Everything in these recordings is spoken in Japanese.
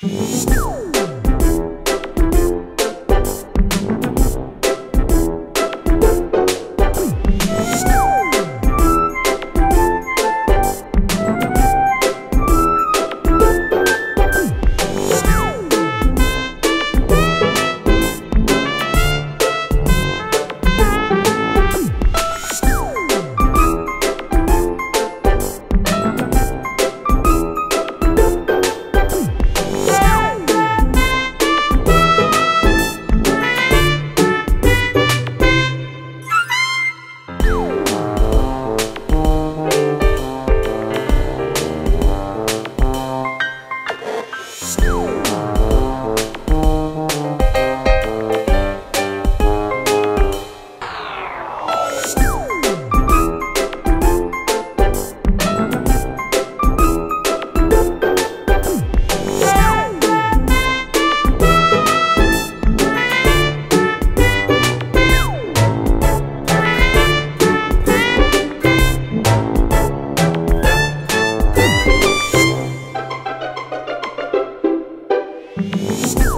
you Ooh.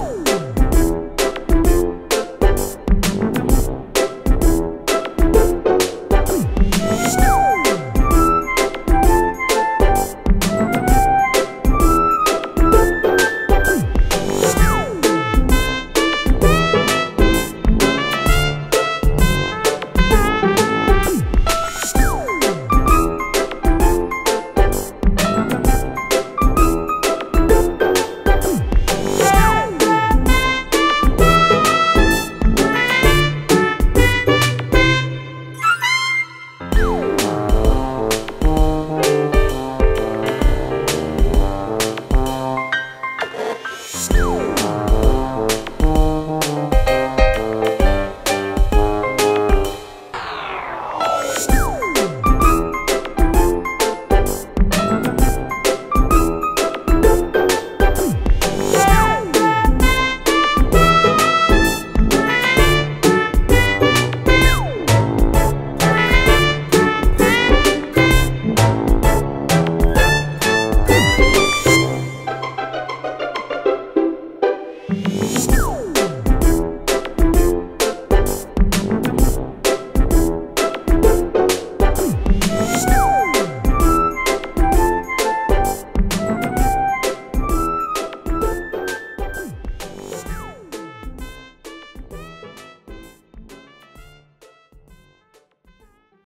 Bye.